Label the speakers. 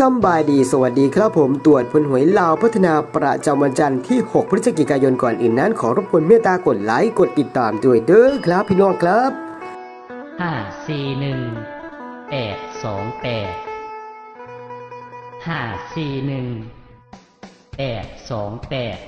Speaker 1: สบายดี สวัสดีครับผม ตรวจผลหวยลาวพัฒนาประจำวันจันทร์ที่ 6 พฤศจิกายนก่อนอื่นนั้น ขอรบกวนเมตตากดไลค์ กดติดตามด้วยเด้อครับพี่น้องครับ
Speaker 2: ห้าสี่หนึ่งแปดสองแปดห้าสี่หนึ่งแปดสองแปด